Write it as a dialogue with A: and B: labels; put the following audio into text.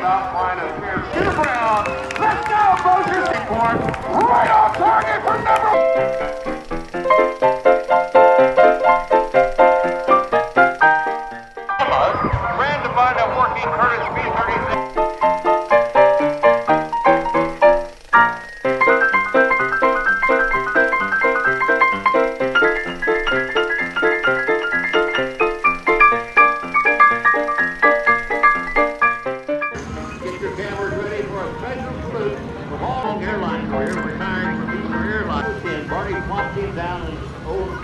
A: Let's go, Bossier Right off target for number Ran to find a working Curtiss B-36. a special salute from all airline career retiring from Eastern Airlines. And Barney plopped him down in his old